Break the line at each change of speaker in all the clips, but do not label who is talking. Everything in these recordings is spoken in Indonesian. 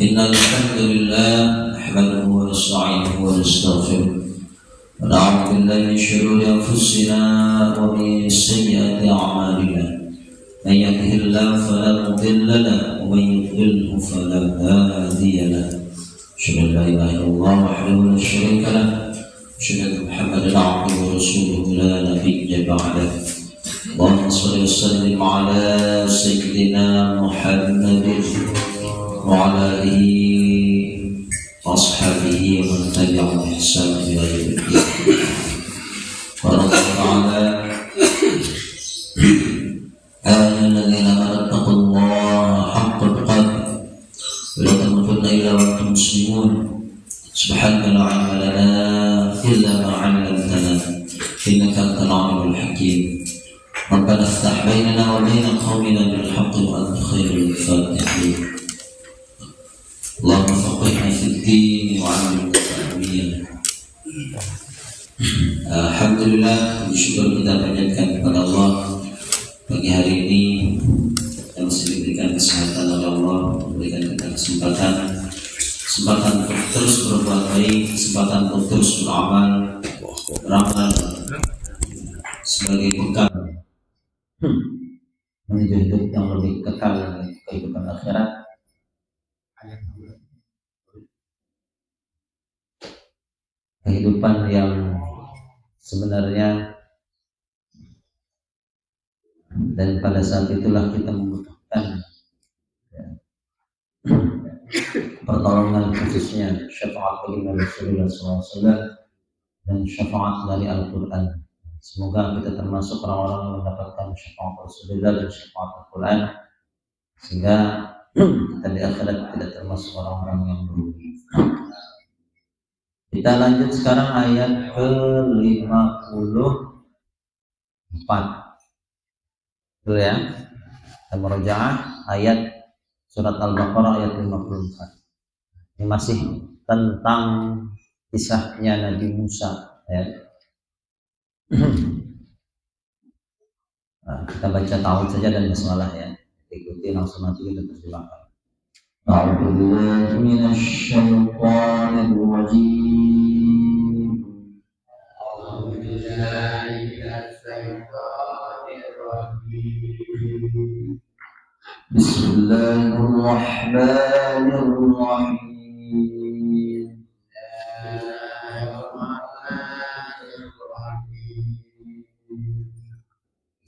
إن الحمد لله نحمده ونستعينه ونستغفره ونعوذ بالله من شرور أنفسنا ومن سيئات أعمالنا. من يهده الله فلا مضل له ومن يضلله فلا هادي له. أشهد أن لا إله إلا الله وحده لا شريك له. أشهد أن محمدا عبده ورسوله لا نبي بعده. اللهم صل وسلم على سيدنا محمد وعلى آله وأصحابه ومن تبعهم بإحسان إلى يوم الدين. Kehidupan yang sebenarnya dan pada saat itulah kita membutuhkan ya, pertolongan khususnya syafaat dari Rasulullah SAW dan syafaat dari Al-Quran. Semoga kita termasuk orang-orang yang mendapatkan syafaat Rasulullah dan syafaat Al-Quran sehingga kita di akhirat tidak termasuk orang-orang yang merugi. Kita lanjut sekarang ayat ke-54. Dulu ya. Kita merujaah ayat surat Al-Baqarah ayat 54. Ini masih tentang kisahnya Nabi Musa ya. Nah, kita baca tahun saja dan basmalah ya. Ikuti langsung nanti kita terjemahkan. أعوذ بالله من الشيطان الرجيم
أعوذ بالله من الشيطان الرجيم
بسم الله الرحمن الرحيم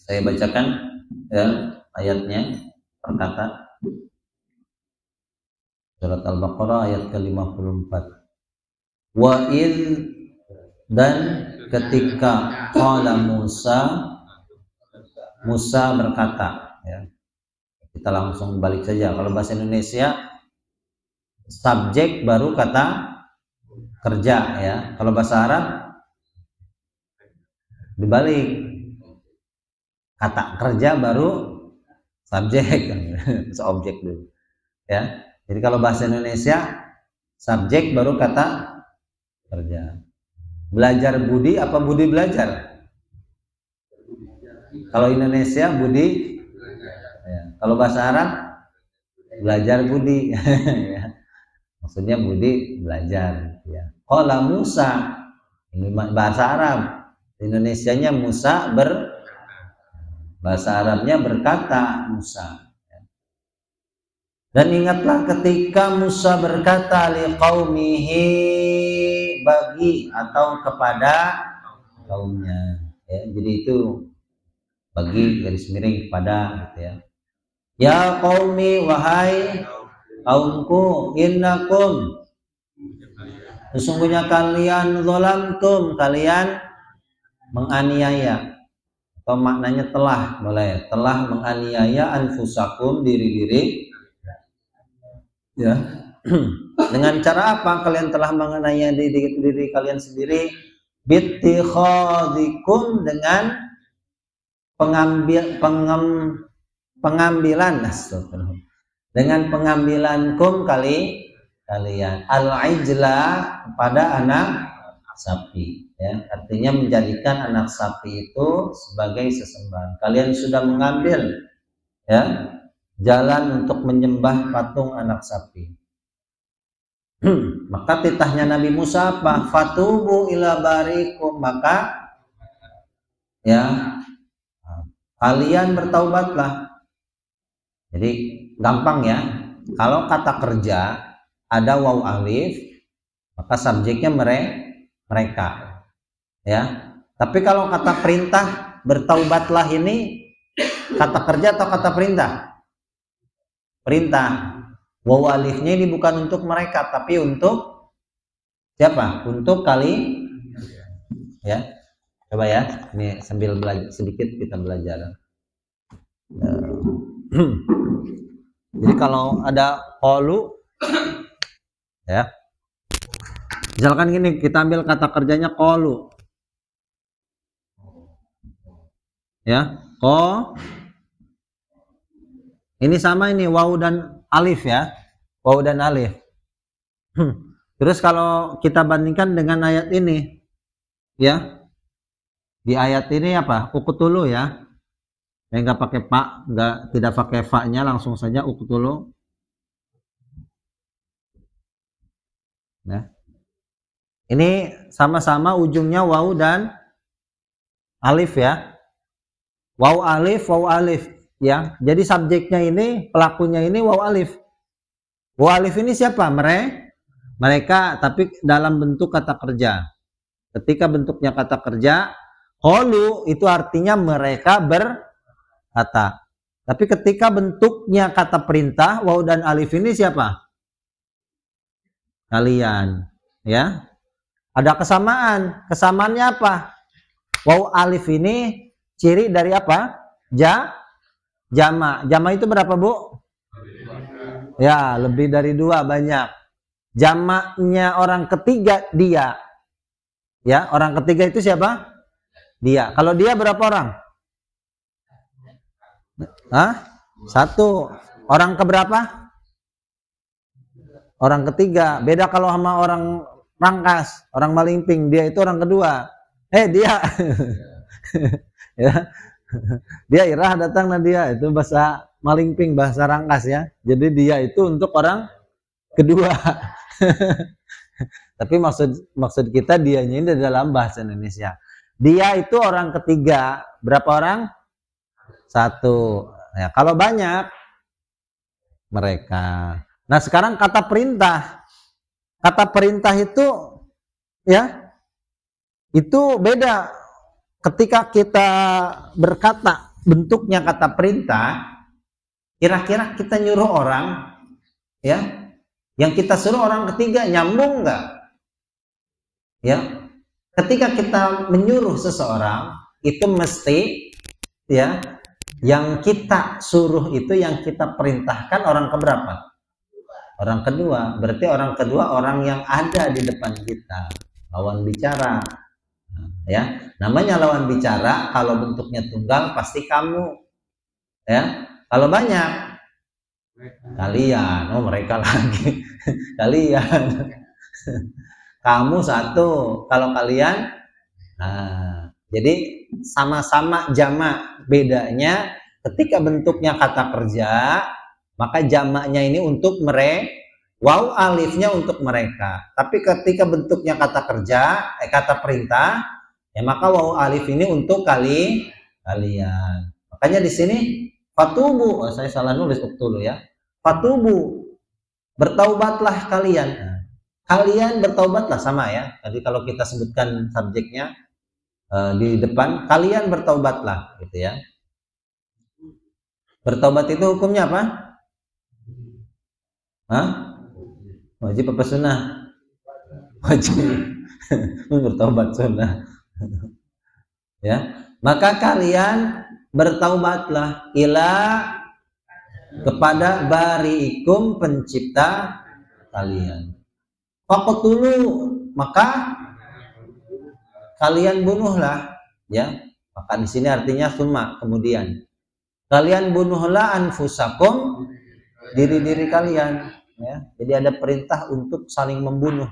Saya bacakan ya ayatnya per kata. Surat Al-Baqarah ayat ke-54. Wa id dan ketika qala Musa Musa berkata ya. Kita langsung balik saja. Kalau bahasa Indonesia subjek baru kata kerja ya. Kalau bahasa Arab dibalik kata kerja baru subjek objek dulu ya jadi kalau bahasa Indonesia subjek baru kata kerja. Belajar budi apa budi belajar? Kalau Indonesia budi. Ya. kalau bahasa Arab belajar budi. Ya. maksudnya budi belajar ya. Qala Musa. Ini bahasa Arab. Indonesianya Musa ber bahasa Arabnya berkata Musa dan ingatlah ketika Musa berkata liqaumihi bagi atau kepada kaumnya. Ya jadi itu bagi garis miring kepada gitu ya. Ya qaumi wahai kaumku innakum sesungguhnya kalian zalamtum kalian menganiaya. Atau maknanya telah boleh telah menganiaya anfusakum diri-diri ya. Dengan cara apa kalian telah menganiaya diri, diri kalian sendiri? Bittikhadikum dengan pengambil pengem, pengambilan. Astagfirullah. Dengan pengambilankum kali kalian. Al-ijla pada anak sapi. Ya artinya menjadikan anak sapi itu sebagai sesembahan. Kalian sudah mengambil. Ya jalan untuk menyembah patung anak sapi maka titahnya Nabi Musa apa? Fatubu ila barikum. Maka ya kalian bertaubatlah. Jadi gampang ya. Kalau kata kerja ada waw alif, maka subjeknya mereka. Ya. Tapi kalau kata perintah bertaubatlah ini kata kerja atau kata perintah? Perintah. Waw alifnya ini bukan untuk mereka tapi untuk siapa? Untuk kali ya. Coba ya. Ini sambil belajar sedikit kita belajar. Jadi kalau ada kolu ya. Misalkan gini, kita ambil kata kerjanya kolu. Ya, ko ini sama ini waw dan alif ya. Waw dan alif. Terus kalau kita bandingkan dengan ayat ini ya. Di ayat ini apa? Ukutulu ya. Yang nggak pakai pak, nggak tidak pakai fa-nya langsung saja ukutulu. Ya. Ini sama-sama ujungnya waw dan alif ya. Waw alif, waw alif ya. Jadi subjeknya ini, pelakunya ini waw alif. Waw alif ini siapa? Mereka. Mereka, tapi dalam bentuk kata kerja. Ketika bentuknya kata kerja, kolu itu artinya mereka berkata. Tapi ketika bentuknya kata perintah, waw dan alif ini siapa? Kalian, ya. Ada kesamaan. Kesamaannya apa? Waw alif ini ciri dari apa? Ja, Jama. Jama itu berapa, Bu? Ya, lebih dari dua banyak. Jamaknya orang ketiga dia. Ya, orang ketiga itu siapa? Dia. Kalau dia berapa orang? Hah? Satu. Orang keberapa? Orang ketiga. Beda kalau sama orang rangkas, orang malingping. Dia itu orang kedua. Eh, dia. ya dia irah datang Nadia itu bahasa malingping bahasa rangkas ya. Jadi dia itu untuk orang kedua. Tapi maksud maksud kita dianya ini dalam bahasa Indonesia. Dia itu orang ketiga. Berapa orang? Satu. Ya kalau banyak mereka. Nah sekarang kata perintah. Kata perintah itu ya itu beda ketika kita berkata bentuknya kata perintah, kira-kira kita nyuruh orang, ya, yang kita suruh orang ketiga nyambung nggak? Ya, ketika kita menyuruh seseorang itu mesti, ya, yang kita suruh itu yang kita perintahkan orang keberapa? Orang kedua, berarti orang kedua orang yang ada di depan kita, lawan bicara, ya namanya lawan bicara kalau bentuknya tunggal pasti kamu. Ya kalau banyak kalian. Oh mereka lagi. Kalian. Kamu satu kalau kalian nah jadi sama-sama jamak. Bedanya ketika bentuknya kata kerja maka jamaknya ini untuk mereka wow alifnya untuk mereka. Tapi ketika bentuknya kata kerja eh, kata perintah Ya maka waw alif ini untuk kali kalian. Makanya di sini fatubu, oh, saya salah nulis dulu ya. Fatubu bertaubatlah kalian. Kalian bertaubatlah sama ya. Tadi kalau kita sebutkan subjeknya uh, di depan, kalian bertaubatlah gitu ya. Bertaubat itu hukumnya apa? Hah? Wajib apa sunnah? Wajib. bertaubat sunnah ya. Maka kalian bertaubatlah ila kepada bariikum pencipta kalian. Dulu maka kalian bunuhlah ya. Maka di sini artinya summa kemudian. Kalian bunuhlah anfusakum diri-diri kalian ya. Jadi ada perintah untuk saling membunuh.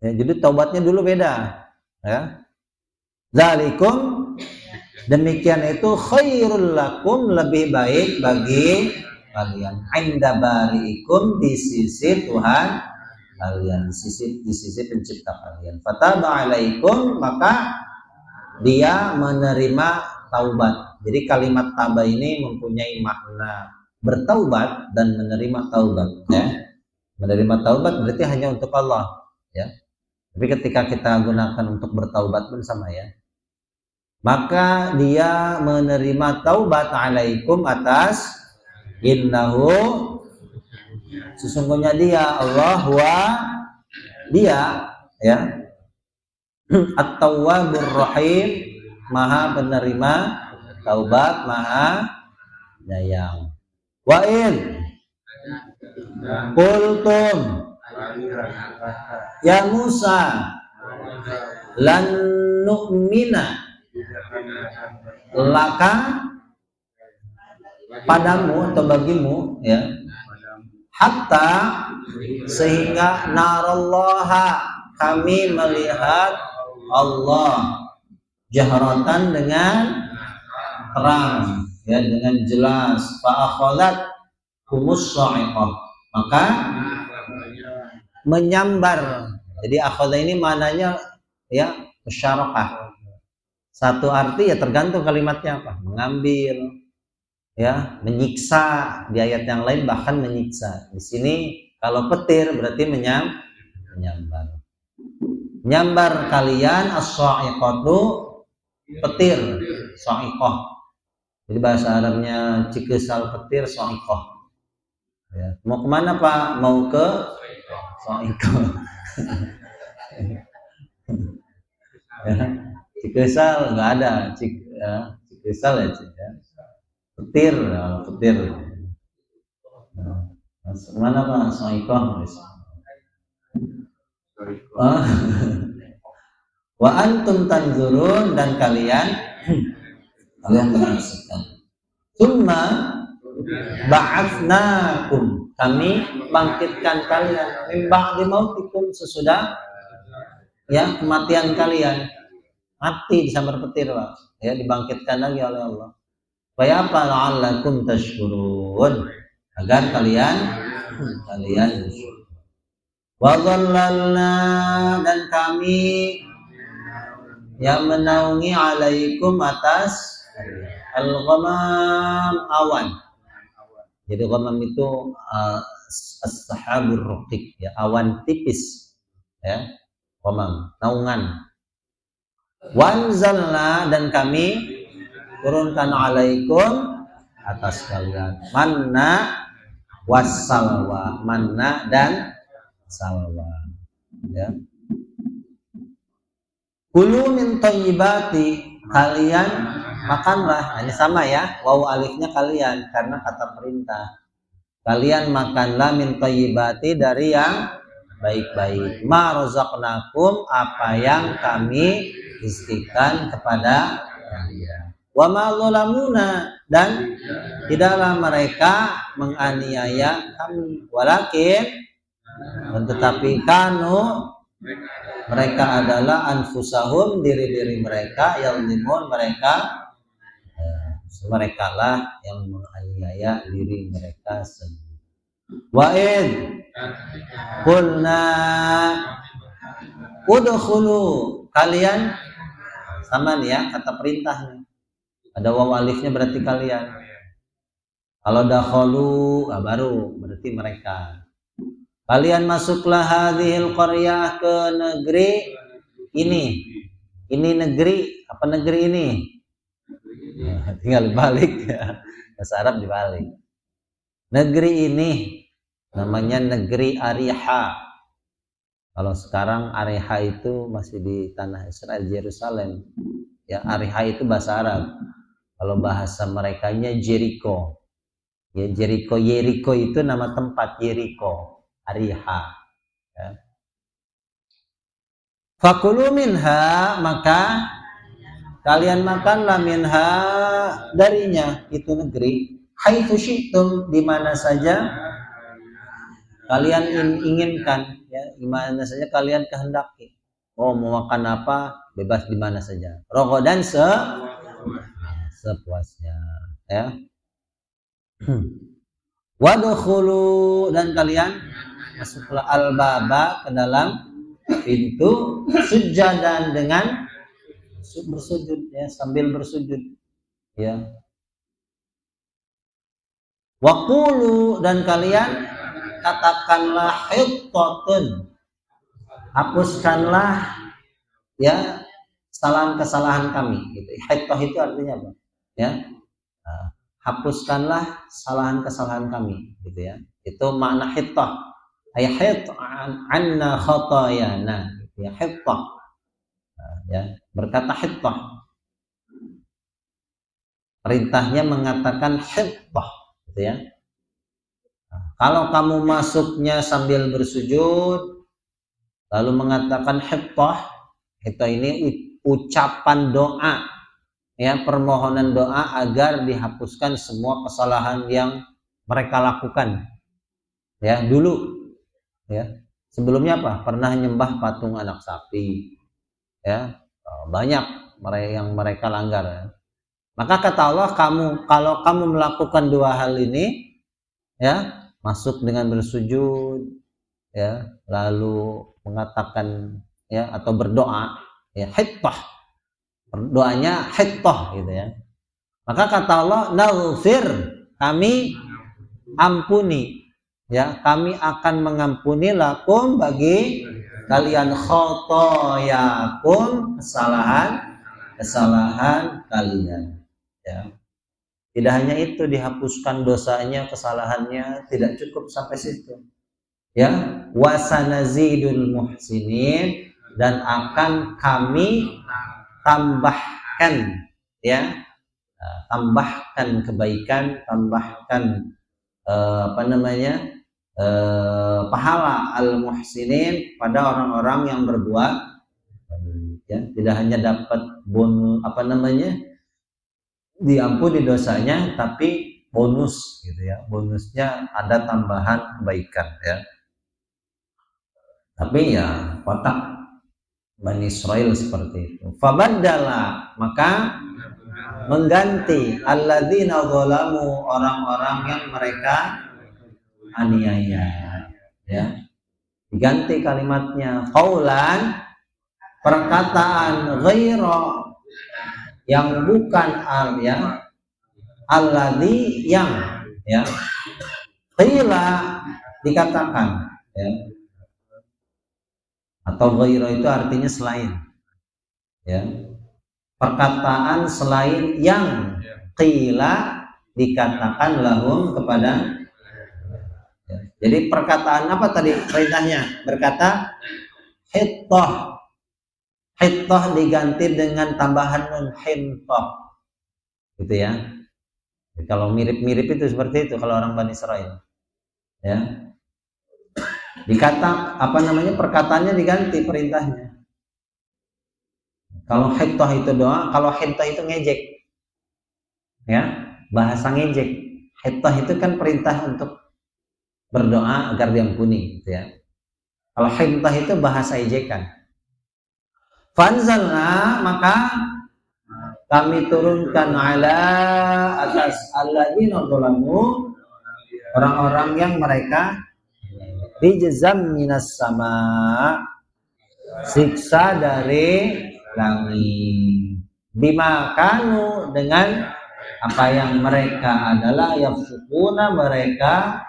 Ya, jadi taubatnya dulu beda ya Zalikum demikian itu khairul lakum lebih baik bagi kalian. Inda bariikum di sisi Tuhan kalian sisi di sisi pencipta kalian. Fataba alaikum maka dia menerima taubat. Jadi kalimat taba ini mempunyai makna bertaubat dan menerima taubat ya. Menerima taubat berarti hanya untuk Allah ya. Tapi ketika kita gunakan untuk bertaubat pun sama ya. Maka dia menerima taubat alaikum atas innahu sesungguhnya dia Allah wa dia ya At-Tawwabur Rahim Maha penerima taubat, Maha Dayang. Wa in Kultum Ya Musa lan nu'mina laka padamu atau bagimu ya. Hatta sehingga narallaha kami melihat Allah jahratan dengan terang ya dengan jelas. Humus sa'iqah. Maka menyambar. Jadi akhadha ini maknanya ya musyarakah. Satu arti ya tergantung kalimatnya apa. Mengambil ya menyiksa. Di ayat yang lain bahkan menyiksa. Di sini kalau petir berarti menyam menyambar. Nyambar kalian as-sa'iqatu petir sa'iqah. Jadi bahasa Arabnya cikesal petir sa'iqah. Ya. mau ke mana Pak? Mau ke sa'iqah ya. cikesal nggak ada cik ya. cikesal ya cik ya petir ya, petir nah, ke mana Pak sa'iqah Ah. Wa antum tanzurun dan kalian kalian menyaksikan. Summa ba'atsnakum kami bangkitkan kalian. Min ba'di mautikum sesudah ya kematian kalian. Mati disambar petir Pak. Ya dibangkitkan lagi oleh Allah. Tashkurun. Agar kalian kalian Wadhallalna dan kami yang menaungi alaikum atas al-ghamam awan. Jadi ghamam itu uh, as-sahabur ya, awan tipis ya. Ghamam, naungan. Wanzalna dan kami turunkan alaikum atas kalian manna wassalwa manna dan salwa ya Kulu min thayyibati kalian makanlah. Ini sama ya. Waw alifnya kalian karena kata perintah. Kalian makanlah min thayyibati dari yang baik-baik. Ma razaqnakum apa yang kami rizkikan kepada kalian. Wa ma dan tidaklah mereka menganiaya kami. Walakin tetapi kanu mereka adalah anfusahum diri-diri mereka yang limun mereka mereka lah yang menganiaya diri mereka sendiri. Wa'id kulna udkhulu kalian sama nih ya kata perintahnya. Ada waw alifnya berarti kalian. Kalau dahulu ah, baru berarti mereka. Kalian masuklah hadhil qaryah ke negeri ini. Ini negeri, apa negeri ini? Tinggal balik ya. Bahasa Arab dibalik. Negeri ini namanya negeri Ariha. Kalau sekarang Ariha itu masih di tanah Israel Yerusalem. Ya Ariha itu bahasa Arab. Kalau bahasa mereka nya Jericho. Ya Jericho Jericho itu nama tempat Jericho ariha ya. Fakulu minha maka kalian makanlah minha darinya itu negeri. Haitsu syi'tum di mana saja kalian inginkan ya di mana saja kalian kehendaki. Oh mau makan apa bebas di mana saja. Rogodan se sepuasnya ya. Wadkhulu dan kalian masuklah al-baba ke dalam pintu sujadan dengan bersujud ya sambil bersujud. Ya. Wakulu dan kalian katakanlah hittatun hapuskanlah ya kesalahan kesalahan kami gitu. Hittah itu artinya apa? Ya. Nah, hapuskanlah kesalahan kesalahan kami gitu ya. Itu makna hittah ay anna khatayana. Ya hittah. Nah, ya berkata hittah. Perintahnya mengatakan hittah gitu ya. Kalau kamu masuknya sambil bersujud lalu mengatakan hittah hittah ini ucapan doa. Ya permohonan doa agar dihapuskan semua kesalahan yang mereka lakukan. Ya dulu ya. Sebelumnya apa? Pernah nyembah patung anak sapi. Ya. Oh, banyak mereka yang mereka langgar ya. maka kata Allah kamu kalau kamu melakukan dua hal ini ya masuk dengan bersujud ya lalu mengatakan ya atau berdoa ya hittah. Doanya hittah gitu ya. Maka kata Allah naghfir kami ampuni ya kami akan mengampuni lakum bagi kalian khotoyakum kesalahan kesalahan kalian. Ya. Tidak hanya itu dihapuskan dosanya kesalahannya tidak cukup sampai situ. Ya wasanazidul muhsinin dan akan kami tambahkan ya. Tambahkan kebaikan tambahkan uh, apa namanya uh, pahala al muhsinin pada orang-orang yang berbuat ya tidak hanya dapat bonus apa namanya diampuni dosanya tapi bonus gitu ya bonusnya ada tambahan kebaikan ya tapi ya kotak Bani Israel seperti itu. Fabadala maka mengganti alladzina zalamu orang-orang yang mereka aniaya ya. Diganti kalimatnya qaulan perkataan ghaira yang bukan al ya alladzi yang ya qila dikatakan ya atau ghaira itu artinya selain ya perkataan selain yang qila dikatakan lahum kepada. Jadi perkataan apa tadi perintahnya? Berkata hittah hittah diganti dengan tambahan nun hintah gitu ya. Kalau mirip-mirip itu seperti itu kalau orang Bani Israel. Ya. Dikata apa namanya perkataannya diganti perintahnya. Kalau hittah itu doa, kalau hittah itu ngejek. Ya, bahasa ngejek. Hittah itu kan perintah untuk berdoa agar diampuni gitu ya. Kalau hittah itu bahasa ejekan. Fanzalna maka kami turunkan ala atas alladzina orang-orang yang mereka rijzam minas sama siksa dari langit bimakanu dengan apa yang mereka adalah yang sukuna mereka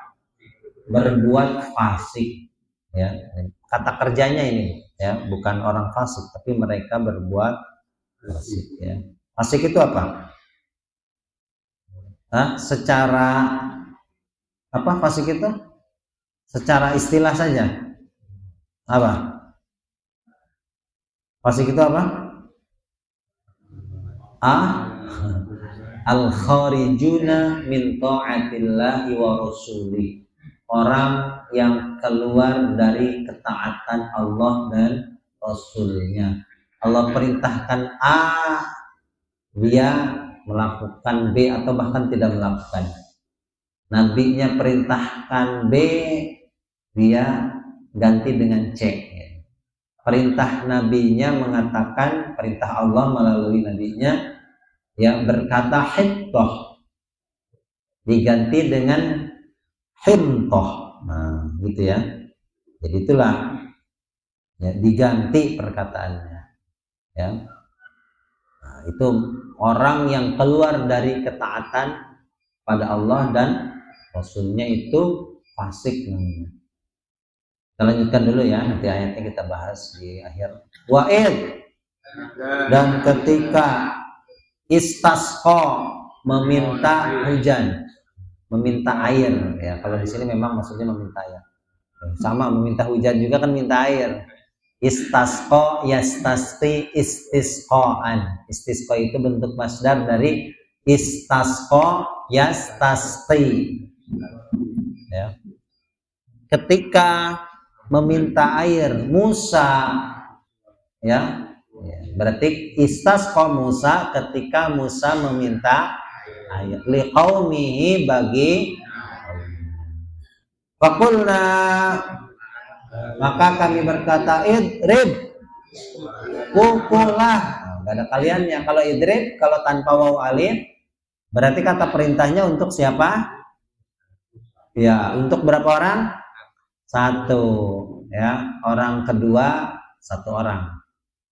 berbuat fasik ya. Kata kerjanya ini ya bukan orang fasik tapi mereka berbuat fasik ya. Fasik itu apa? Hah? secara apa fasik itu? Secara istilah saja. Apa? Fasik itu apa? Ah? Al kharijuna min taatillahi wa rasuli orang yang keluar dari ketaatan Allah dan Rasulnya Allah perintahkan A dia melakukan B atau bahkan tidak melakukan Nabinya perintahkan B dia ganti dengan C. Perintah nabinya mengatakan perintah Allah melalui nabinya yang berkata hittah diganti dengan hintoh. Nah, gitu ya. Jadi itulah ya, diganti perkataannya. Ya. Nah, itu orang yang keluar dari ketaatan pada Allah dan Rasulnya itu fasik namanya. Kita lanjutkan dulu ya, nanti ayatnya kita bahas di akhir. Wa'id dan ketika istasqa meminta hujan, meminta air ya. Kalau di sini memang maksudnya meminta air. Sama meminta hujan juga kan minta air. Istasqa yastasqi istisqaan. Istisqa itu bentuk masdar dari istasqa yastasqi. Ya. Ketika meminta air Musa ya, ya berarti istasqa Musa ketika Musa meminta air liqaumihi bagi Fakulna. Maka kami berkata idrib. Pukullah nah, ada kaliannya. Kalau idrib kalau tanpa waw alif berarti kata perintahnya untuk siapa? Ya untuk berapa orang? Satu. Ya orang kedua satu orang.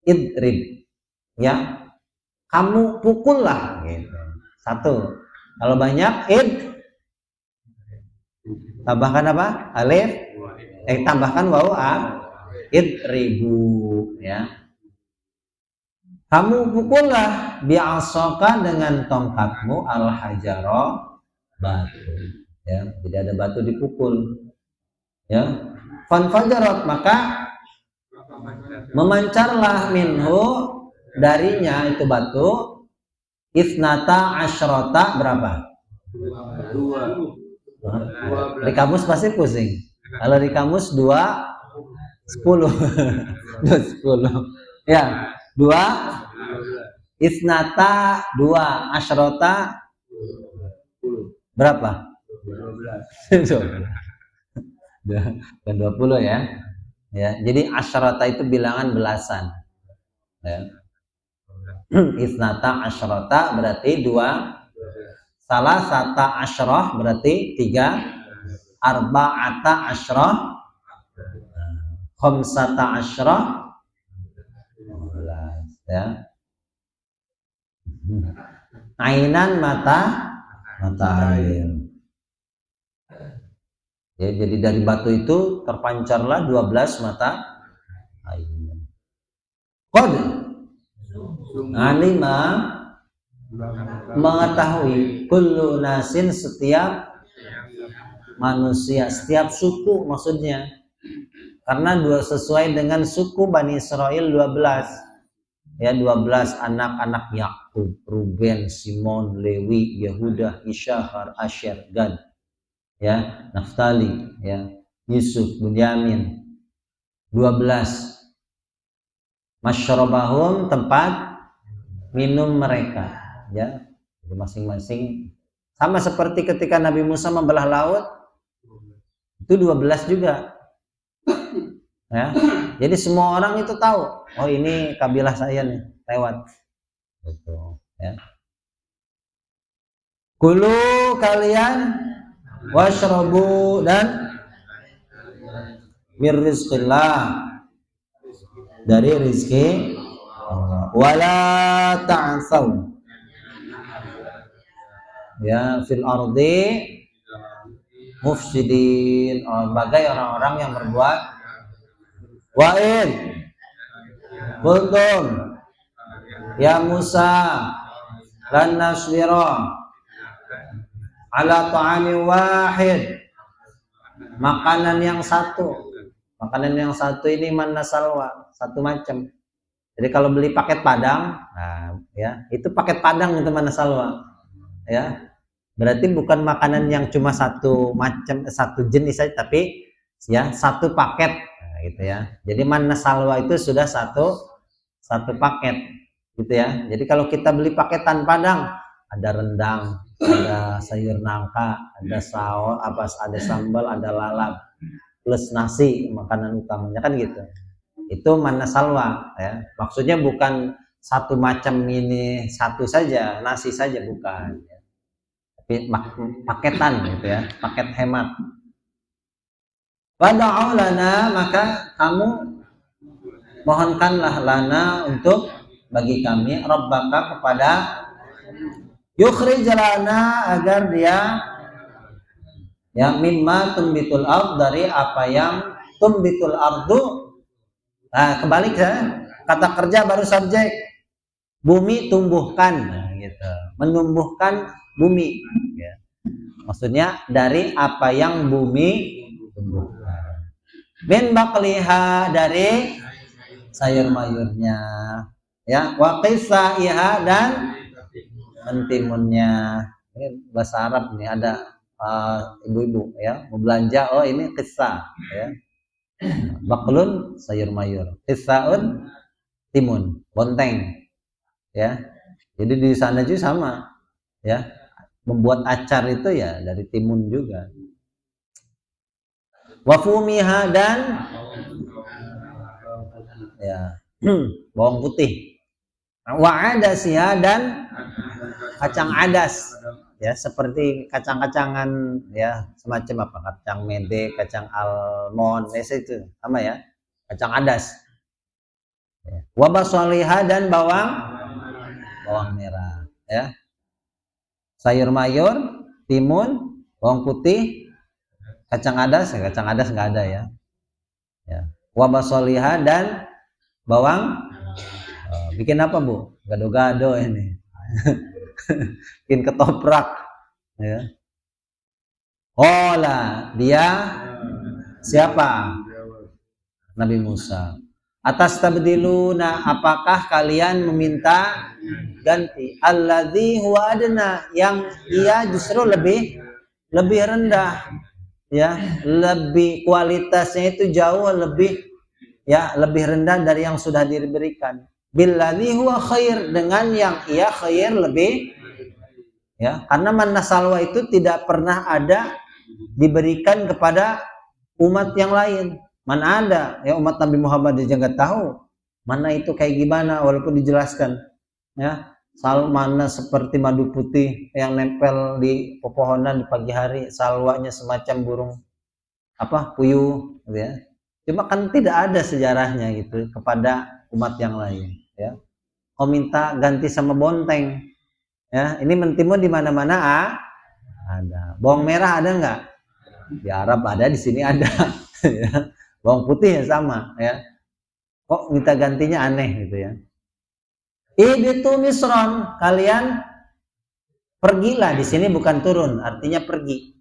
Idrib. Ya kamu pukullah gitu satu. Kalau banyak id. Tambahkan apa? Alif. Eh tambahkan waw a. Idribu ya. Kamu pukullah biasoka dengan tongkatmu al hajaro batu. Ya tidak ada batu dipukul. Ya. Fanfajarat maka memancarlah minhu darinya itu batu isnata asyrota berapa?
Dua.
Di kamus pasti pusing. Kalau di kamus dua sepuluh. Dua sepuluh. Ya dua. Isnata dua asyrota berapa? Dan 20 ya. Ya, jadi asyrata itu bilangan belasan. Ya. Isnata asyrata berarti dua. Salah sata asyrah berarti tiga. Arba'ata asyrah. Khamsata asyrah. Ya. Ainan mata mata air. Ya, jadi dari batu itu terpancarlah 12 mata air. Alima mengetahui kullu nasin setiap manusia, setiap suku maksudnya. Karena dua sesuai dengan suku Bani Israel 12. Ya 12 anak-anak Yakub, Ruben, Simon, Lewi, Yehuda, Isyahar, Asher, Gad. Ya Naftali ya Yusuf Bunyamin. 12 masyrabahum tempat minum mereka ya. Masing-masing sama seperti ketika Nabi Musa membelah laut itu 12 juga. Ya. Jadi semua orang itu tahu oh ini kabilah saya nih lewat. Gitu ya. Kulu kalian washrabu dan mir rizqillah. Dari rizki wala ta'asaw. Ya fil ardi mufsidin. Sebagai orang-orang yang berbuat wa'in kuntum ya Musa lan nasbira ala ta'ami wahid. Makanan yang satu. Makanan yang satu ini mana salwa satu macam jadi kalau beli paket padang nah ya itu paket padang itu mana salwa? Ya berarti bukan makanan yang cuma satu macam satu jenis saja tapi ya satu paket nah, gitu ya. Jadi mana salwa itu sudah satu satu paket gitu ya. Jadi kalau kita beli paketan padang ada rendang ada sayur nangka, ada saus, apa ada sambal, ada lalap, plus nasi makanan utamanya kan gitu. Itu mana salwa ya. Maksudnya bukan satu macam ini satu saja, nasi saja bukan. Ya. Tapi paketan gitu ya, paket hemat. Wada'u lana maka kamu mohonkanlah lana untuk bagi kami Rabbaka kepada yukhrij lana agar dia ya mimma tumbitul ard dari apa yang tumbitul ardu nah kembali ke kata kerja baru subjek. Bumi tumbuhkan gitu. Menumbuhkan bumi ya. maksudnya dari apa yang bumi tumbuhkan. Min bakliha dari sayur mayurnya ya. Wa iha dan mentimunnya. Ini bahasa Arab nih ada uh, ibu-ibu ya. Mau belanja oh ini kisah ya baklun sayur mayur. Kisaun timun bonteng. Ya. Jadi di sana juga sama. Ya. Membuat acar itu ya dari timun juga. Wafumiha dan ya. Bawang putih. Wa adasiha dan kacang adas ya seperti kacang-kacangan ya semacam apa? Kacang mede kacang almond ya itu sama ya. Kacang adas. Ya. wabah solihah dan bawang? Bawang merah ya. Sayur mayur timun bawang putih kacang adas ya kacang adas nggak ada ya. Ya. Wabah solihah dan bawang? Uh, bikin apa bu? Gado-gado ini bikin ketoprak ya. Ola dia siapa? Nabi Musa. Atas tabdiluna apakah kalian meminta ganti? Alladzi huwa adna yang dia justru lebih lebih rendah ya. Lebih kualitasnya itu jauh lebih ya lebih rendah dari yang sudah diberikan billadzi huwa khair dengan yang ia khair lebih. Ya karena mana salwa itu tidak pernah ada diberikan kepada umat yang lain. Mana ada? Ya umat Nabi Muhammad dia nggak tahu. Mana itu kayak gimana walaupun dijelaskan. Ya sal mana seperti madu putih yang nempel di pepohonan di pagi hari salwanya semacam burung apa puyuh gitu ya. Cuma kan tidak ada sejarahnya gitu kepada umat yang lain ya. Kau minta ganti sama bonteng. Ya ini mentimun di mana mana ah ada. Bawang merah ada nggak? Di Arab ada di sini ada. Ya. bawang putih ya sama ya. Kok minta gantinya aneh gitu ya. Itu misron. Kalian pergilah di sini bukan turun. Artinya pergi.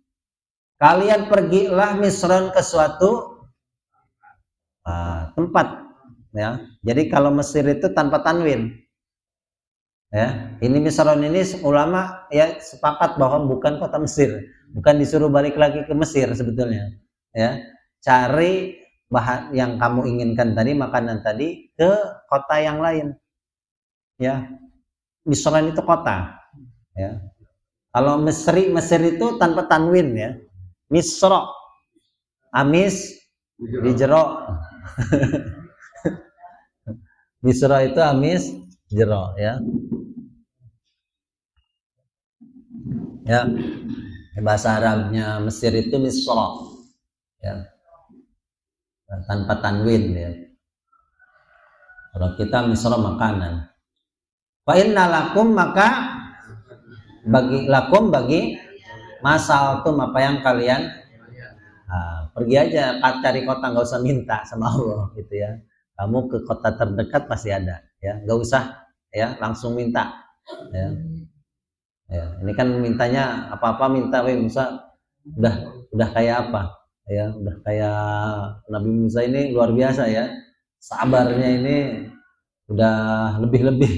Kalian pergilah misron ke suatu uh, tempat ya. Jadi kalau Mesir itu tanpa tanwin. Ya. Ini Misron ini ulama ya sepakat bahwa bukan kota Mesir. Bukan disuruh balik lagi ke Mesir sebetulnya. Ya. Cari bahan yang kamu inginkan tadi makanan tadi ke kota yang lain. Ya. Misron itu kota. Ya. Kalau Mesri Mesir itu tanpa tanwin ya. Misro. Amis Bijero Misra itu amis jero ya. Ya. Bahasa Arabnya Mesir itu Misra. Ya. Tanpa tanwin ya. Kalau kita Misra makanan. Fa lakum maka bagi lakum bagi masal tuh apa yang kalian nah, pergi aja cari kota nggak usah minta sama Allah gitu ya kamu ke kota terdekat pasti ada ya. Nggak usah ya langsung minta ya. Ya ini kan mintanya apa apa minta we Musa udah udah kayak apa? Ya udah kayak Nabi Musa ini luar biasa ya. Sabarnya ini udah lebih-lebih.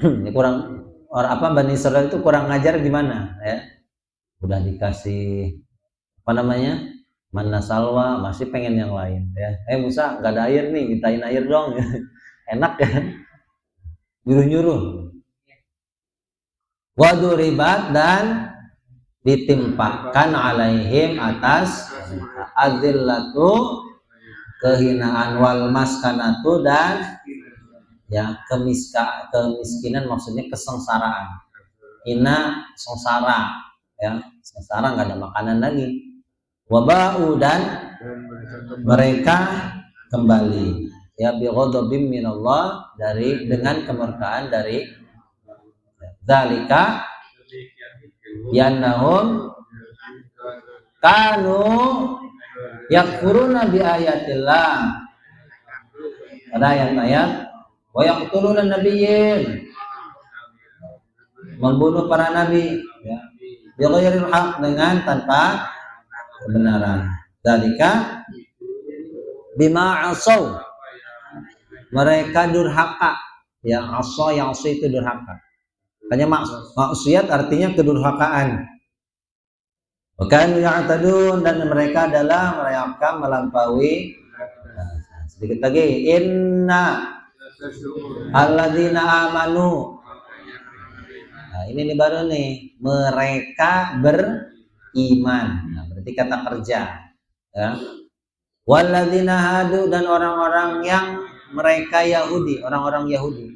Ini kurang orang apa Bani Israel itu kurang ngajar gimana ya? Udah dikasih apa namanya mana salwa masih pengen yang lain ya. Eh Musa nggak ada air nih mintain air dong. Enak kan nyuruh nyuruh wadu ribat dan ditimpakan alaihim atas adillatu kehinaan wal maskanatu dan ya kemiska kemiskinan maksudnya kesengsaraan. Ina sengsara ya. Sengsara nggak ada makanan lagi wabau dan mereka kembali. Ya bi ghadabim minallah dari dengan kemurkaan dari zalika yannahum kanu yakfuruna bi ayatillah ada ayat-ayat wa yaqtuluna nabiyyin. Membunuh para nabi ya. Dengan tanpa kebenaran. Dalika bima asau mereka durhaka. Ya asa yang asa itu durhaka. Hanya mak maksiat artinya kedurhakaan. Bukan ya'tadun dan mereka adalah mereka melampaui. Sedikit lagi. Inna alladzina amanu. Nah, ini nih baru nih. Mereka beriman. nah, berarti kata kerja ya. Hadu dan orang-orang yang mereka Yahudi orang-orang Yahudi.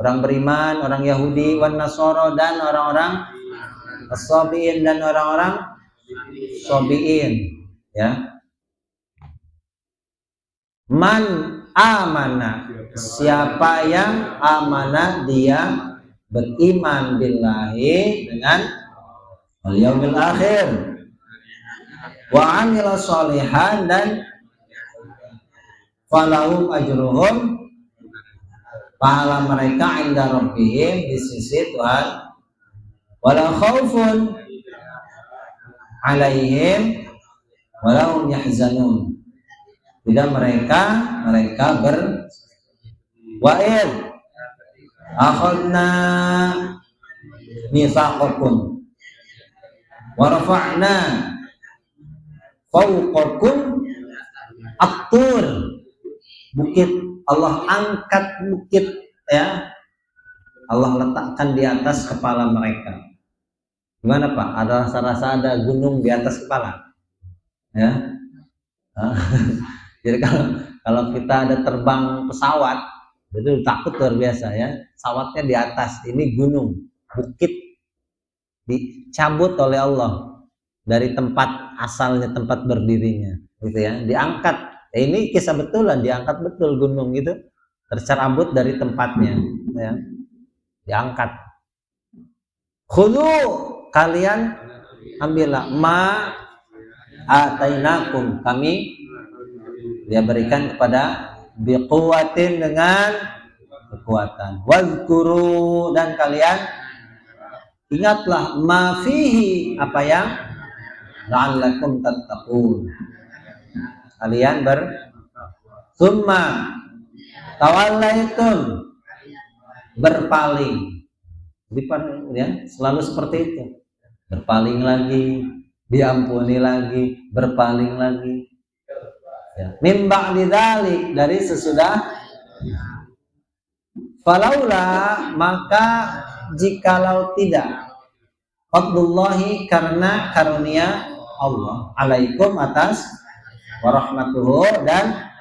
Orang beriman orang Yahudi wan nasoro dan orang-orang Asabiin dan orang-orang sobiin ya. Man amana siapa yang amanah dia beriman billahi dengan al yaumil akhir wa amila solihan dan falahum ajruhum. Pahala mereka inda rabbihim di sisi Tuhan. Wala khaufun alaihim walahum yahzanun. Tidak mereka mereka ber wa'id akhadna mithaqakum wa rafa'na fawqakum at-tur bukit Allah angkat bukit ya Allah letakkan di atas kepala mereka Gimana Pak? Ada rasa-rasa ada gunung di atas kepala? Ya. Jadi kalau kalau kita ada terbang pesawat, itu takut luar biasa ya. Pesawatnya di atas, ini gunung, bukit dicabut oleh Allah dari tempat asalnya, tempat berdirinya, gitu ya. Diangkat. Eh, ini kisah betulan, diangkat betul gunung itu tercerabut dari tempatnya, ya. Diangkat. Khulu kalian ambillah ma atainakum kami dia berikan kepada biquwatin dengan kekuatan wazkuru dan kalian ingatlah ma fihi apa yang la'allakum tattaqun. Kalian ber summa tawallaitun berpaling. Ya, selalu seperti itu. Berpaling lagi, diampuni lagi, berpaling lagi. Ya. Mimba didalik dari sesudah. Falaula maka jikalau tidak. Abdullahi karena karunia Allah. Alaikum atas warahmatuhu dan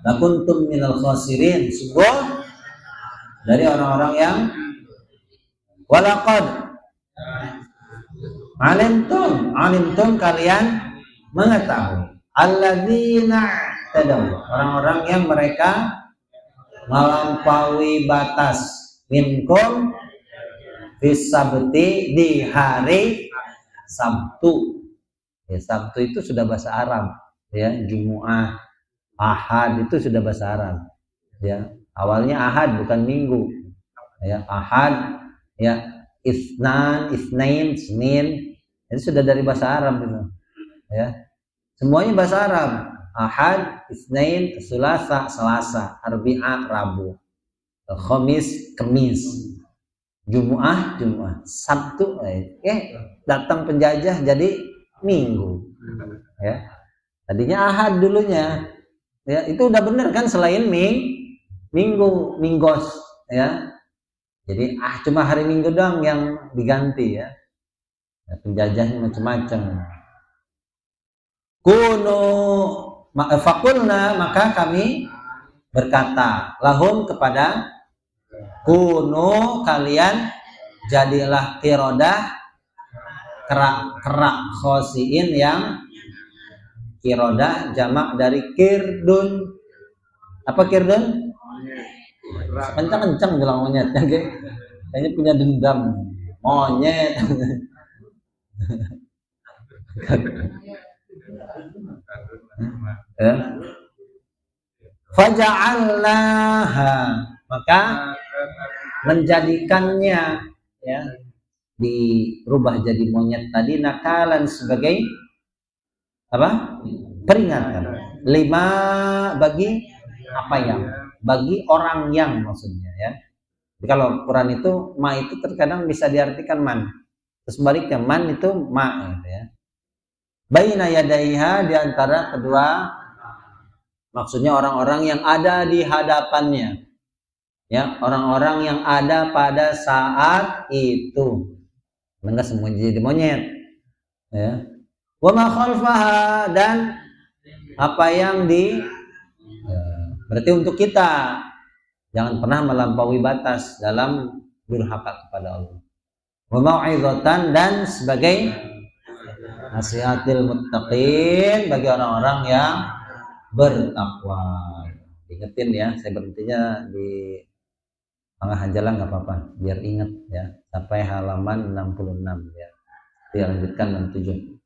lakuntum minal khasirin. Sungguh dari orang-orang yang walaqad. Alimtum alimtum kalian mengetahui. Alladzina tadaw orang-orang yang mereka melampaui batas. Minkum fisabti di hari Sabtu ya Sabtu itu sudah bahasa Arab ya Jumu'ah Ahad itu sudah bahasa Arab ya awalnya Ahad bukan Minggu ya Ahad ya Isnan, Isnain, Senin. Itu sudah dari bahasa Arab itu. Ya. Semuanya bahasa Arab. Ahad, Isnain, Selasa, Selasa, Arbi'a, Rabu. Khamis, Kemis. Jumu'ah, Jumu'ah. Sabtu, eh, eh datang penjajah jadi Minggu. Ya. Tadinya Ahad dulunya. Ya, itu udah bener kan selain Ming, Minggu, Minggos, ya jadi ah cuma hari Minggu doang yang diganti ya. ya penjajahnya macam-macam. Kuno eh, fakulna maka kami berkata lahum kepada kuno kalian jadilah kirodah kerak kerak khosiin yang Kiroda jamak dari kirdun. Apa kirdun? Kencang-kencang bilang monyet. Kayaknya punya dendam. Monyet. ya. Faja'allaha maka menjadikannya ya dirubah jadi monyet tadi nakalan sebagai apa? Peringatan. Lima bagi apa yang? Bagi orang yang maksudnya ya. Jadi kalau Quran itu ma itu terkadang bisa diartikan man. Terus baliknya man itu ma gitu ya. Baina yadaiha di antara kedua maksudnya orang-orang yang ada di hadapannya. Ya orang-orang yang ada pada saat itu enggak semua jadi monyet. Ya. Wa ma dan apa yang di ya, berarti untuk kita. Jangan pernah melampaui batas dalam durhaka kepada Allah. Wa mau'izatan dan sebagai nasihatil muttaqin bagi orang-orang yang bertakwa. Ingetin ya saya berhentinya di tengah jalan nggak apa-apa. Biar ingat ya. Sampai halaman 66 ya. Dia lanjutkan 67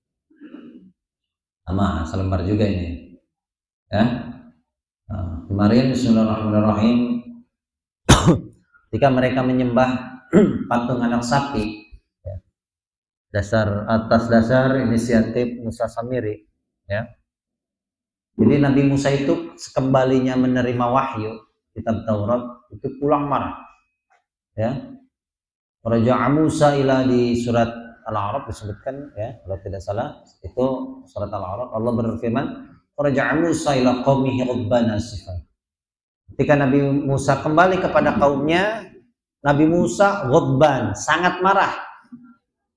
sama selembar juga ini. Ya. Nah, kemarin Bismillahirrahmanirrahim. Ketika mereka menyembah patung anak sapi ya, dasar atas dasar inisiatif Musa Samiri ya. Jadi Nabi Musa itu sekembalinya menerima wahyu kitab Taurat itu pulang marah ya. Raja Musa ila di surat Al-A'raf disebutkan ya kalau tidak salah itu surat Al-A'raf. Allah berfirman Raja Musa ila qaumihi rabbana sifat ketika Nabi Musa kembali kepada kaumnya Nabi Musa ghadban sangat marah.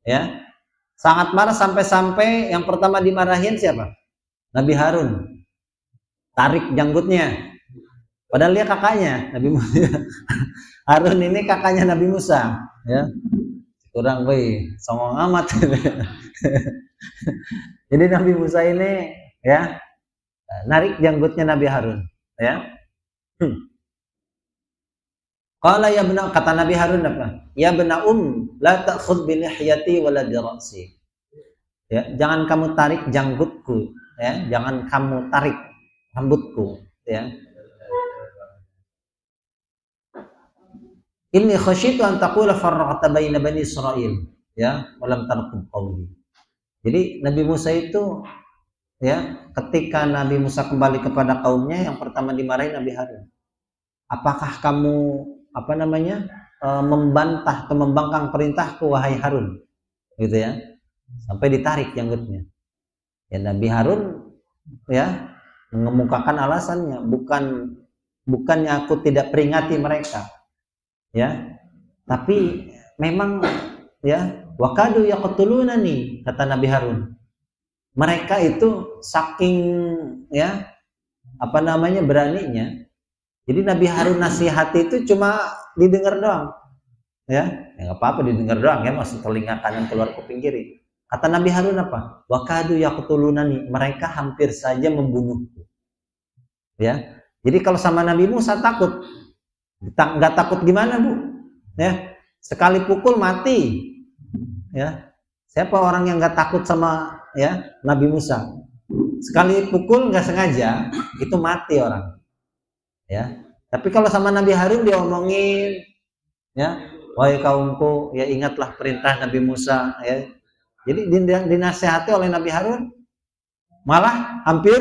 Ya. Sangat marah sampai-sampai yang pertama dimarahin siapa? Nabi Harun. Tarik janggutnya Padahal dia kakaknya Nabi Musa. Harun ini kakaknya Nabi Musa, ya. Kurang baik, songong amat. Jadi Nabi Musa ini ya narik janggutnya Nabi Harun, ya. Hmm. Qala ya benar kata Nabi Harun apa? Ya benar um la ta'khud bi lihyati wala dirasi. Ya, jangan kamu tarik janggutku, ya. Jangan kamu tarik rambutku, ya Inni khasyitu an taqula farraqta baina bani Israil ya walam tarqub qawli. Jadi Nabi Musa itu ya ketika Nabi Musa kembali kepada kaumnya yang pertama dimarahi Nabi Harun. Apakah kamu apa namanya e, membantah atau membangkang perintahku wahai Harun? Gitu ya. Sampai ditarik janggutnya. Ya Nabi Harun ya mengemukakan alasannya bukan bukannya aku tidak peringati mereka ya. Tapi memang ya wakadu nih kata Nabi Harun. Mereka itu saking ya apa namanya beraninya. Jadi Nabi Harun nasihati itu cuma didengar doang. Ya ya apa-apa didengar doang ya masuk telinga kanan keluar kuping kiri kata Nabi Harun apa? Wakadu nih mereka hampir saja membunuhku. Ya. Jadi kalau sama Nabi Musa takut nggak takut gimana bu? Ya sekali pukul mati. Ya siapa orang yang nggak takut sama ya Nabi Musa? Sekali pukul nggak sengaja itu mati orang. Ya tapi kalau sama Nabi Harun dia omongin ya wahai kaumku ya ingatlah perintah Nabi Musa ya. Jadi dinasehati oleh Nabi Harun malah hampir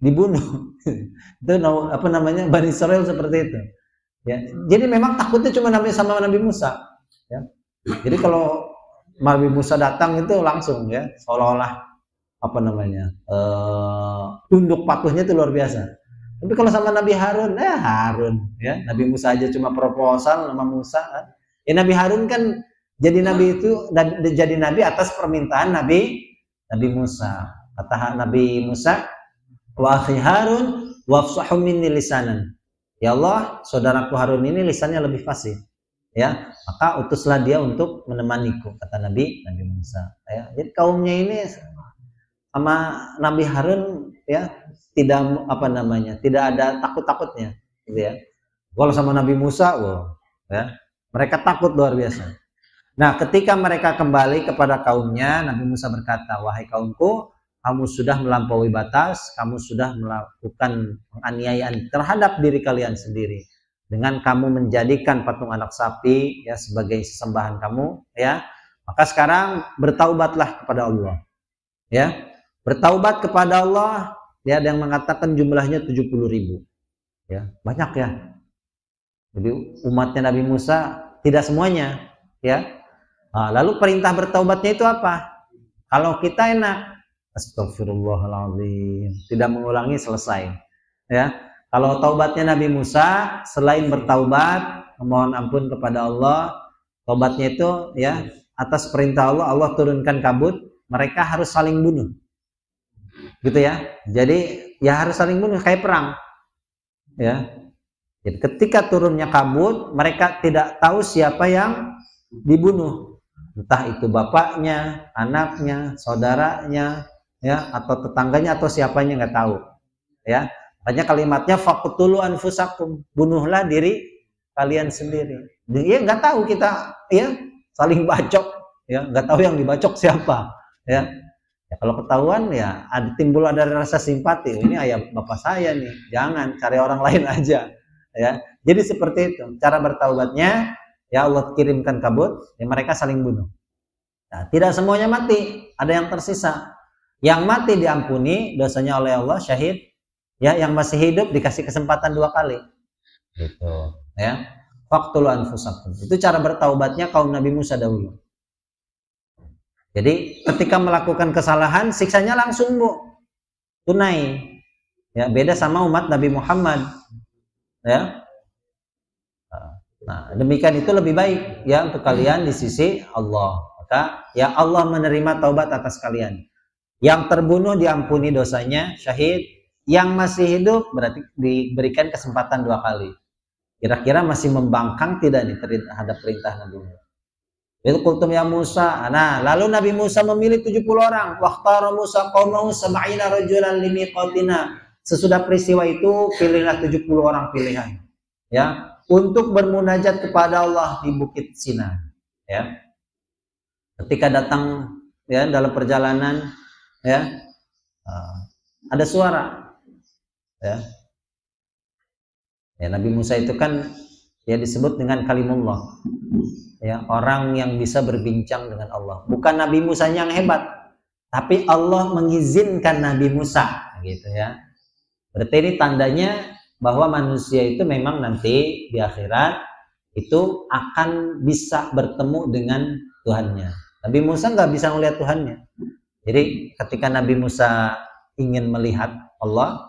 dibunuh. Itu apa namanya Bani Israel seperti itu Ya, jadi memang takutnya cuma Nabi sama Nabi Musa. Ya. Jadi kalau Nabi Musa datang itu langsung ya, seolah-olah apa namanya uh, tunduk patuhnya itu luar biasa. Tapi kalau sama Nabi Harun, eh Harun ya, Nabi Musa aja cuma proposal nama Musa. Kan? Ya Nabi Harun kan jadi Nabi itu jadi Nabi atas permintaan Nabi Nabi Musa. Kata Nabi Musa, wa Harun wafsahu minni lisanan Ya Allah, saudaraku Harun ini lisannya lebih fasih. Ya, maka utuslah dia untuk menemaniku, kata Nabi Nabi Musa. Ya, jadi kaumnya ini sama Nabi Harun ya tidak apa namanya tidak ada takut takutnya gitu ya kalau sama Nabi Musa wow ya mereka takut luar biasa nah ketika mereka kembali kepada kaumnya Nabi Musa berkata wahai kaumku kamu sudah melampaui batas kamu sudah melakukan penganiayaan terhadap diri kalian sendiri dengan kamu menjadikan patung anak sapi ya sebagai sesembahan kamu ya maka sekarang bertaubatlah kepada Allah ya Bertaubat kepada Allah, ya ada yang mengatakan jumlahnya 70 ribu. Ya, banyak ya. Jadi umatnya Nabi Musa tidak semuanya, ya. Nah, lalu perintah bertaubatnya itu apa? Kalau kita enak, astagfirullahaladzim, tidak mengulangi selesai. Ya, kalau taubatnya Nabi Musa selain bertaubat, memohon ampun kepada Allah, taubatnya itu ya atas perintah Allah Allah turunkan kabut, mereka harus saling bunuh. Gitu ya. Jadi ya harus saling bunuh kayak perang. Ya. Jadi ketika turunnya kabut mereka tidak tahu siapa yang dibunuh. Entah itu bapaknya anaknya saudaranya ya atau tetangganya atau siapanya nggak tahu ya makanya kalimatnya fakutulu anfusakum bunuhlah diri kalian sendiri ya nggak tahu kita ya saling bacok ya nggak tahu yang dibacok siapa ya Ya, kalau ketahuan ya ada timbul ada rasa simpati. Ini ayah bapak saya nih, jangan cari orang lain aja. Ya, jadi seperti itu cara bertaubatnya. Ya Allah kirimkan kabut, ya mereka saling bunuh. Nah, tidak semuanya mati, ada yang tersisa. Yang mati diampuni dosanya oleh Allah syahid. Ya, yang masih hidup dikasih kesempatan dua kali. Gitu, ya. Faktul anfusakum. Itu cara bertaubatnya kaum Nabi Musa dahulu. Jadi ketika melakukan kesalahan siksanya langsung bu tunai. Ya beda sama umat Nabi Muhammad. Ya. Nah demikian itu lebih baik ya untuk kalian di sisi Allah. Maka ya Allah menerima taubat atas kalian. Yang terbunuh diampuni dosanya syahid. Yang masih hidup berarti diberikan kesempatan dua kali. Kira-kira masih membangkang tidak nih terhadap perintah Nabi Muhammad? Itu kultum ya Musa. Nah, lalu Nabi Musa memilih 70 orang. Waqtara Musa qaumahu sab'ina rajulan limiqatina. Sesudah peristiwa itu pilihlah 70 orang pilihan. Ya, untuk bermunajat kepada Allah di Bukit Sina. Ya. Ketika datang ya dalam perjalanan ya. Uh, ada suara. Ya. Ya Nabi Musa itu kan ya disebut dengan kalimullah. Ya orang yang bisa berbincang dengan Allah. Bukan Nabi Musa yang hebat tapi Allah mengizinkan Nabi Musa gitu ya. Berarti ini tandanya bahwa manusia itu memang nanti di akhirat itu akan bisa bertemu dengan Tuhannya. Nabi Musa nggak bisa melihat Tuhannya jadi ketika Nabi Musa ingin melihat Allah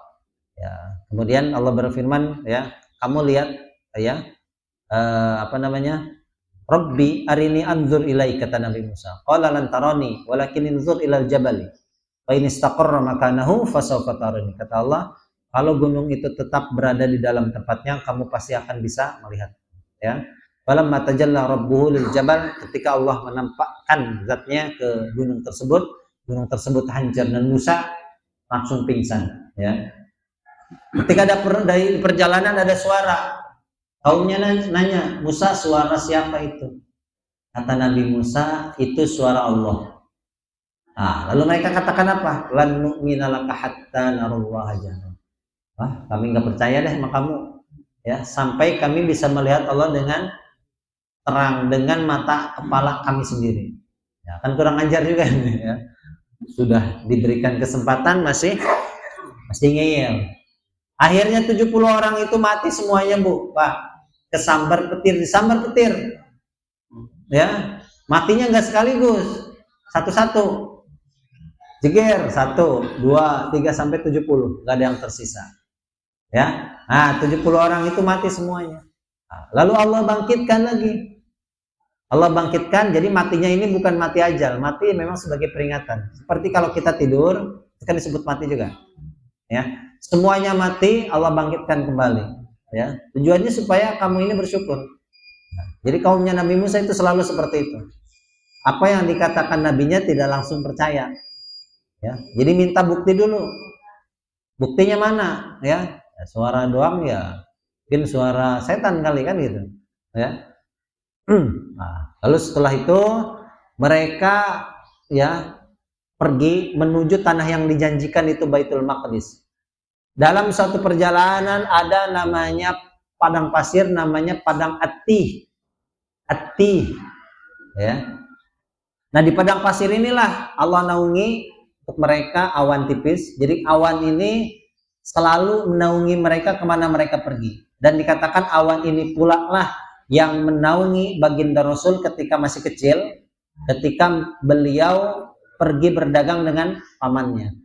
ya kemudian Allah berfirman ya kamu lihat ya eh, apa namanya Rabbi arini anzur ilai kata Nabi Musa. Qala lan tarani walakin inzur ilal jabali. Fa in istaqarra makanahu fasawfa tarani. Kata Allah, kalau gunung itu tetap berada di dalam tempatnya, kamu pasti akan bisa melihat. Ya. Falamma tajalla rabbuhu lil jabal ketika Allah menampakkan zatnya ke gunung tersebut, gunung tersebut hancur dan Musa langsung pingsan, ya. Ketika ada per, dari perjalanan ada suara, Kaumnya nanya, Musa suara siapa itu? Kata Nabi Musa, itu suara Allah. Nah, lalu mereka katakan apa? Lan nu'mina laka hatta narullah Wah, kami nggak percaya deh sama kamu. Ya, sampai kami bisa melihat Allah dengan terang dengan mata kepala kami sendiri. Ya, kan kurang ajar juga ya. Sudah diberikan kesempatan masih masih ngeyel. Akhirnya 70 orang itu mati semuanya, Bu. Pak, kesambar petir disambar petir. Ya matinya nggak sekaligus. Satu-satu. Jeger satu dua tiga sampai tujuh puluh. Nggak ada yang tersisa. Ya nah tujuh puluh orang itu mati semuanya. Nah, lalu Allah bangkitkan lagi Allah bangkitkan jadi matinya ini bukan mati ajal. Mati memang sebagai peringatan. Seperti kalau kita tidur kan disebut mati juga. Ya. Semuanya mati Allah bangkitkan kembali. Ya. Tujuannya supaya kamu ini bersyukur. Jadi kaumnya Nabi Musa itu selalu seperti itu. Apa yang dikatakan nabinya tidak langsung percaya. Ya, jadi minta bukti dulu. Buktinya mana? Ya, suara doang ya. Mungkin suara setan kali kan gitu. Ya. Nah, lalu setelah itu mereka ya pergi menuju tanah yang dijanjikan itu Baitul Maqdis. Dalam satu perjalanan ada namanya padang pasir namanya padang Ati. Ati. Ya. Nah, di padang pasir inilah Allah naungi untuk mereka awan tipis. Jadi awan ini selalu menaungi mereka ke mana mereka pergi. Dan dikatakan awan ini pula lah yang menaungi baginda Rasul ketika masih kecil, ketika beliau pergi berdagang dengan pamannya.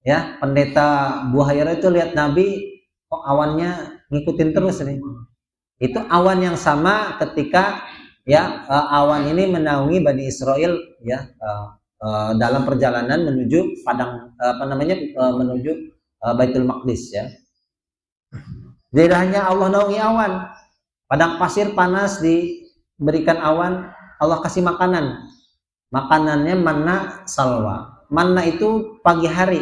Ya, pendeta Buhayra itu lihat Nabi, kok awannya ngikutin terus nih. Itu awan yang sama ketika ya eh, awan ini menaungi Bani Israel ya eh, uh, dalam perjalanan menuju padang apa namanya menuju Baitul Maqdis ya. Jadi hanya Allah naungi awan. Padang pasir panas diberikan awan, Allah kasih makanan. Makanannya mana salwa. Mana itu pagi hari.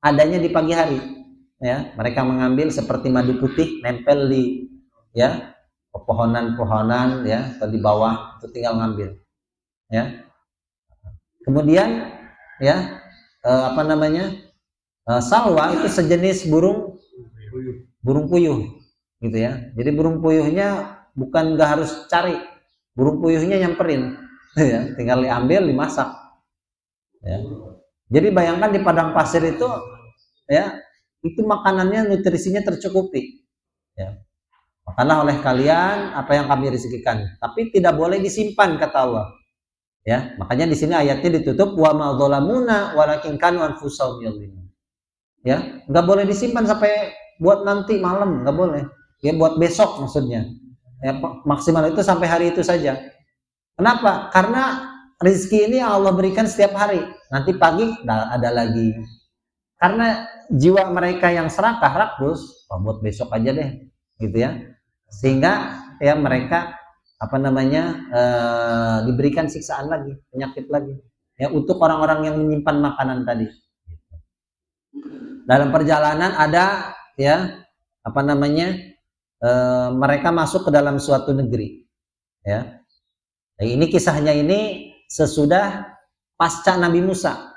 Adanya di pagi hari. Ya, mereka mengambil seperti madu putih nempel di ya pepohonan-pohonan ya atau di bawah itu tinggal ngambil. Ya, Kemudian ya eh, apa namanya eh, salwa itu sejenis burung burung puyuh gitu ya. Jadi burung puyuhnya bukan nggak harus cari, burung puyuhnya nyamperin, ya, tinggal diambil dimasak. Ya. Jadi bayangkan di padang pasir itu ya itu makanannya nutrisinya tercukupi. Ya. Makanlah oleh kalian apa yang kami rezekikan, tapi tidak boleh disimpan kata Allah. Ya, makanya di sini ayatnya ditutup wa ma dzalamuna walakin kanu anfusahum. Ya, nggak boleh disimpan sampai buat nanti malam, nggak boleh. Ya, buat besok maksudnya. Ya, maksimal itu sampai hari itu saja. Kenapa? Karena rezeki ini Allah berikan setiap hari. Nanti pagi ada lagi. Karena jiwa mereka yang serakah rakus, oh, buat besok aja deh, gitu ya. Sehingga ya mereka apa namanya e, diberikan siksaan lagi penyakit lagi ya untuk orang-orang yang menyimpan makanan tadi dalam perjalanan ada ya apa namanya e, mereka masuk ke dalam suatu negeri ya nah, ini kisahnya ini sesudah pasca Nabi Musa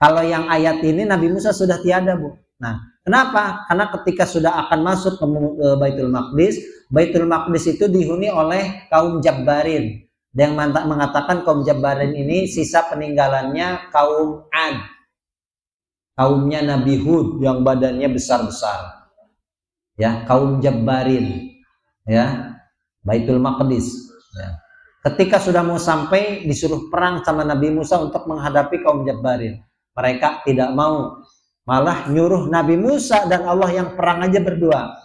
kalau yang ayat ini Nabi Musa sudah tiada bu nah Kenapa? Karena ketika sudah akan masuk ke Baitul Maqdis, Baitul Maqdis itu dihuni oleh kaum Jabbarin. Yang mengatakan kaum Jabbarin ini sisa peninggalannya kaum Ad. Kaumnya Nabi Hud yang badannya besar-besar. Ya, kaum Jabbarin. Ya, Baitul Maqdis. Ya. Ketika sudah mau sampai disuruh perang sama Nabi Musa untuk menghadapi kaum Jabbarin. Mereka tidak mau Malah nyuruh Nabi Musa dan Allah yang perang aja berdua.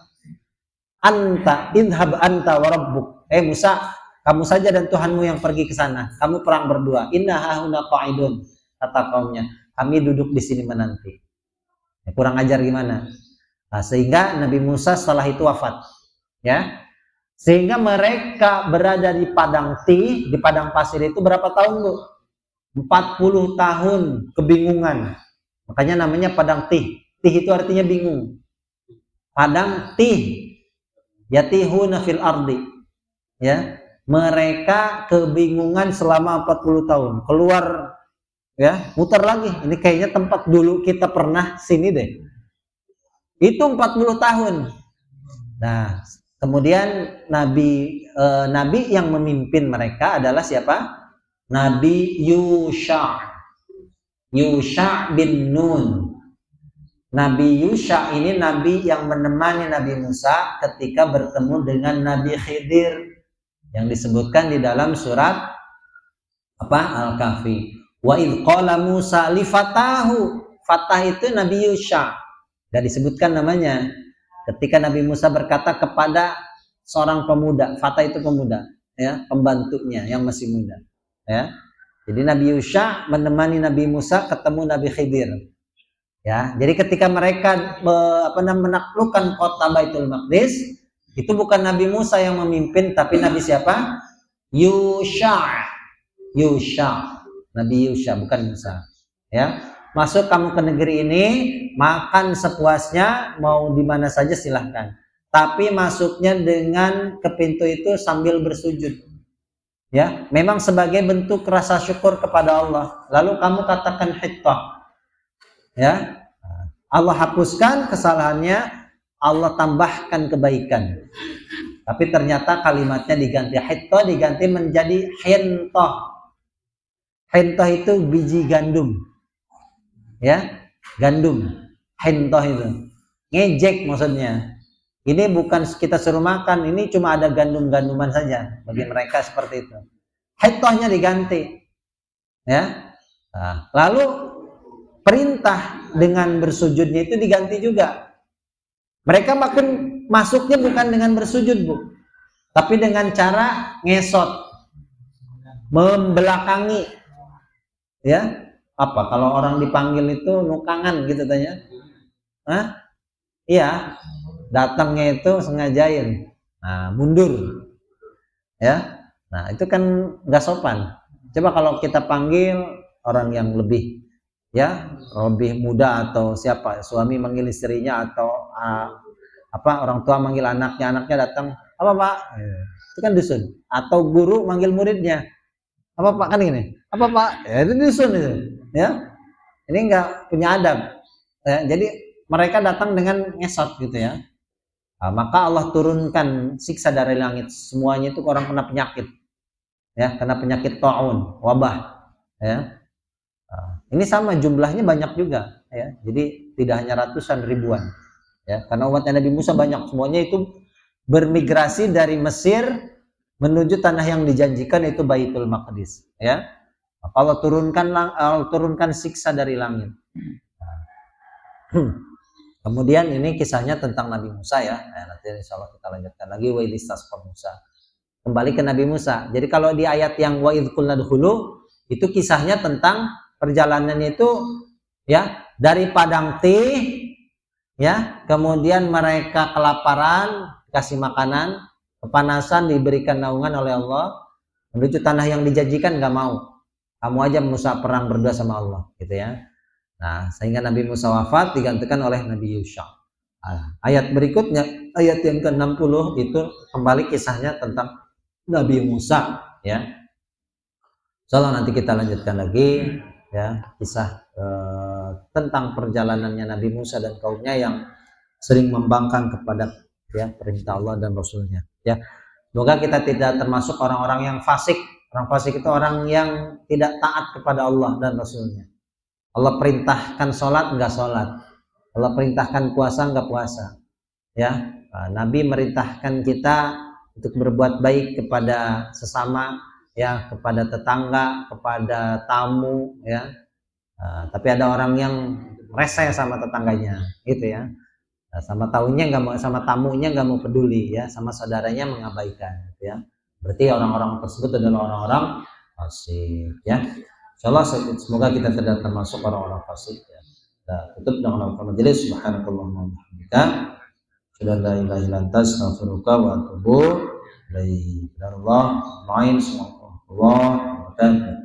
Anta idhab anta warabbuk. Eh Musa, kamu saja dan Tuhanmu yang pergi ke sana. Kamu perang berdua. Inna hahuna qa'idun. Kata kaumnya. Kami duduk di sini menanti. Ya, kurang ajar gimana? Nah, sehingga Nabi Musa setelah itu wafat. Ya, sehingga mereka berada di padang ti, di padang pasir itu berapa tahun bu? 40 tahun kebingungan Makanya namanya padang tih. Tih itu artinya bingung. Padang tih. Yatihuna fil ardi. Ya. Mereka kebingungan selama 40 tahun. Keluar ya, muter lagi. Ini kayaknya tempat dulu kita pernah sini deh. Itu 40 tahun. Nah, kemudian nabi eh, nabi yang memimpin mereka adalah siapa? Nabi Yusha Yusha bin Nun. Nabi Yusha ini nabi yang menemani Nabi Musa ketika bertemu dengan Nabi Khidir yang disebutkan di dalam surat apa Al-Kahfi. Wa Musa li fatahu. Fatah itu Nabi Yusha. Gak disebutkan namanya. Ketika Nabi Musa berkata kepada seorang pemuda, Fatah itu pemuda, ya, pembantunya yang masih muda, ya. Jadi Nabi Yusha menemani Nabi Musa ketemu Nabi Khidir. Ya, jadi ketika mereka apa namanya menaklukkan kota Baitul Maqdis, itu bukan Nabi Musa yang memimpin tapi Nabi siapa? Yusha. Yusha. Nabi Yusha bukan Musa. Ya. Masuk kamu ke negeri ini, makan sepuasnya, mau di mana saja silahkan. Tapi masuknya dengan ke pintu itu sambil bersujud. Ya, memang sebagai bentuk rasa syukur kepada Allah. Lalu kamu katakan hittah. Ya, Allah hapuskan kesalahannya, Allah tambahkan kebaikan. Tapi ternyata kalimatnya diganti hittah diganti menjadi hintah. Hintah itu biji gandum. Ya, gandum. Hintah itu. Ngejek maksudnya. Ini bukan kita suruh makan, ini cuma ada gandum-ganduman saja bagi mereka seperti itu. Hitohnya diganti. Ya. Nah, lalu perintah dengan bersujudnya itu diganti juga. Mereka makin masuknya bukan dengan bersujud, Bu. Tapi dengan cara ngesot. Membelakangi. Ya. Apa? Kalau orang dipanggil itu nukangan gitu tanya? Hah? Iya, datangnya itu sengajain nah mundur. Ya? Nah itu kan nggak sopan. Coba kalau kita panggil orang yang lebih ya lebih muda atau siapa suami manggil istrinya atau uh, apa orang tua manggil anaknya anaknya datang apa pak? Ya. itu kan dusun. Atau guru manggil muridnya apa pak? Kan ini apa pak ya itu dusun itu ya ini nggak punya adab ya, jadi mereka datang dengan ngesot gitu ya Nah, maka Allah turunkan siksa dari langit. Semuanya itu orang kena penyakit. Ya, kena penyakit taun, wabah. Ya. Nah, ini sama jumlahnya banyak juga, ya. Jadi tidak hanya ratusan ribuan. Ya, karena umatnya Nabi Musa banyak semuanya itu bermigrasi dari Mesir menuju tanah yang dijanjikan itu Baitul Maqdis, ya. Allah turunkan Allah turunkan siksa dari langit. Nah. Kemudian ini kisahnya tentang Nabi Musa ya. Nah, nanti insya Allah kita lanjutkan lagi wa Musa. Kembali ke Nabi Musa. Jadi kalau di ayat yang wa dahulu itu kisahnya tentang perjalanannya itu ya dari padang tih ya, kemudian mereka kelaparan, kasih makanan, kepanasan diberikan naungan oleh Allah, menuju tanah yang dijanjikan nggak mau. Kamu aja Musa perang berdua sama Allah, gitu ya. Nah, sehingga Nabi Musa wafat digantikan oleh Nabi Yusha. Nah, ayat berikutnya, ayat yang ke-60 itu kembali kisahnya tentang Nabi Musa, ya. Insyaallah nanti kita lanjutkan lagi ya kisah eh, tentang perjalanannya Nabi Musa dan kaumnya yang sering membangkang kepada ya perintah Allah dan Rasulnya ya semoga kita tidak termasuk orang-orang yang fasik orang fasik itu orang yang tidak taat kepada Allah dan Rasulnya. Allah perintahkan sholat nggak sholat. Allah perintahkan puasa nggak puasa. Ya nah, Nabi merintahkan kita untuk berbuat baik kepada sesama ya kepada tetangga kepada tamu ya. Nah, tapi ada orang yang rese sama tetangganya gitu ya. Nah, sama tahunya nggak mau sama tamunya nggak mau peduli ya. Sama saudaranya mengabaikan gitu ya berarti orang-orang tersebut adalah orang-orang fasik ya Insyaallah semoga kita tidak termasuk orang-orang fasik ya. Kita tutup dengan nama majelis subhanakallahumma wa bihamdika asyhadu la ilaha illa anta wa atubu ilaik. Allah, main Allah, wabarakatuh.